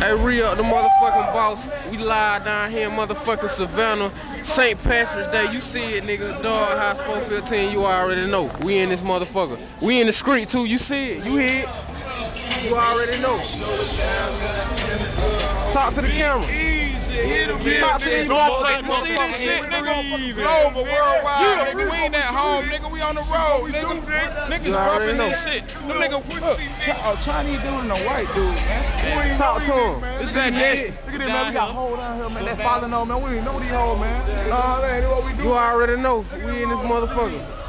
Hey, re-up the motherfucking boss. We live down here in motherfucking Savannah. St. Patrick's Day. You see it, nigga. Dark House 415. You already know. We in this motherfucker. We in the street, too. You see it. You hear it. You already know. Talk to the camera. Easy, hit him, hit him. You see this shit, nigga? Easy. Global, worldwide, nigga. We ain't at home, nigga. We on the road, nigga. Niggas bumping know. this shit. Them nigga, look, a oh, Chinese dude and a white dude, man. Talk to him. It's that nasty. Look at this, man. We got hoes down here, man. They following on, man. We ain't know these hoes, man. Nah, that ain't what we do. You already know. We in this motherfucker.